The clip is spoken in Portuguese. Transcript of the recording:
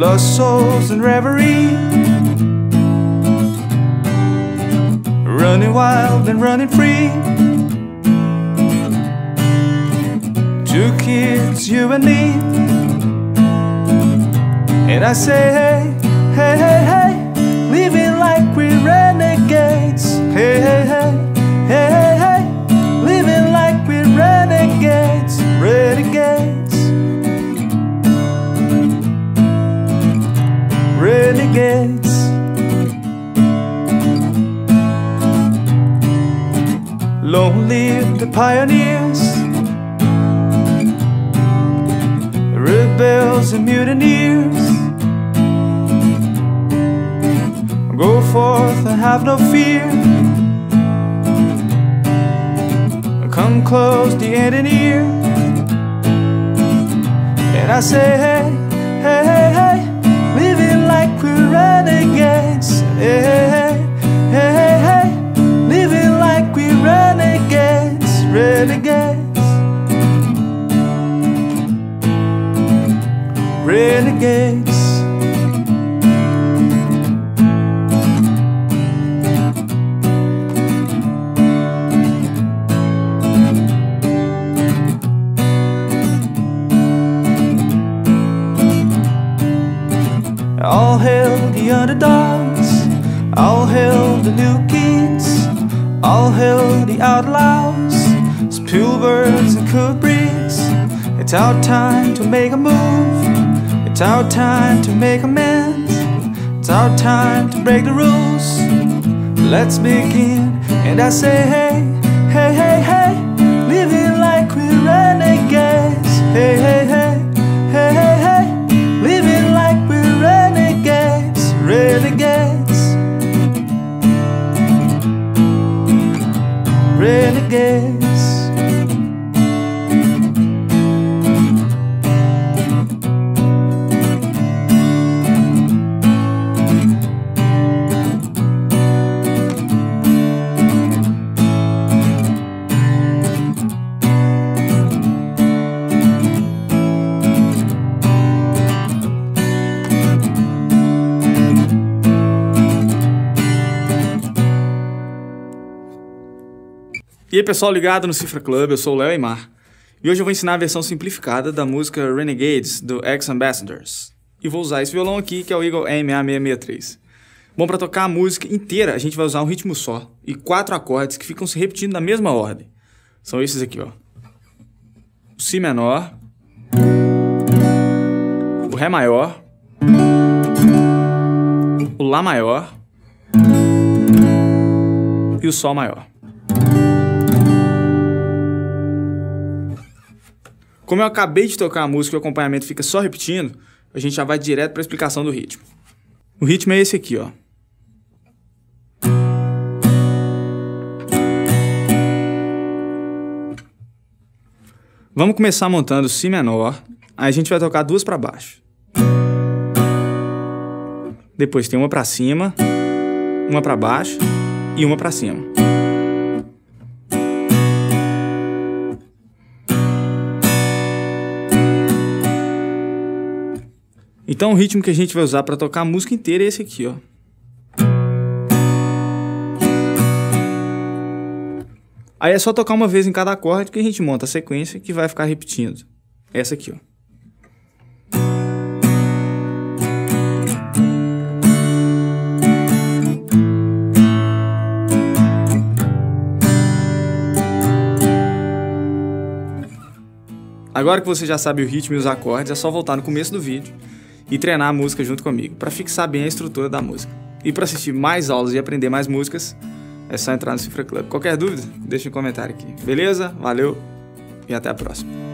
Lost souls in reverie. Running wild and running free. Two kids, you and me. And I say, hey, hey, hey, Long live the pioneers, the rebels and mutineers. Go forth and have no fear. Come close the end and ear. And I say, hey, hey, hey, hey, living like we're renegades. Hey, renegades. All hail the underdogs, all hail the new kids, all hail the outlaws, Spielbergs and Kubricks. It's our time to make a move, it's our time to make amends, it's our time to break the rules. Let's begin, and I say, hey, E aí, pessoal ligado no Cifra Club, eu sou o Léo Aymar. E hoje eu vou ensinar a versão simplificada da música Renegades, do Ex-Ambassadors. E vou usar esse violão aqui, que é o Eagle M663. Bom, para tocar a música inteira, a gente vai usar um ritmo só e quatro acordes que ficam se repetindo na mesma ordem. São esses aqui, ó. O Si menor, o Ré maior, o Lá maior e o Sol maior. Como eu acabei de tocar a música e o acompanhamento fica só repetindo, a gente já vai direto para a explicação do ritmo. O ritmo é esse aqui, ó. Vamos começar montando Si menor, aí a gente vai tocar duas para baixo. Depois tem uma para cima, uma para baixo e uma para cima. Então o ritmo que a gente vai usar para tocar a música inteira é esse aqui, ó. Aí é só tocar uma vez em cada acorde que a gente monta a sequência que vai ficar repetindo. Essa aqui, ó. Agora que você já sabe o ritmo e os acordes, é só voltar no começo do vídeo e treinar a música junto comigo, para fixar bem a estrutura da música. E para assistir mais aulas e aprender mais músicas, é só entrar no Cifra Club. Qualquer dúvida, deixa um comentário aqui. Beleza? Valeu e até a próxima.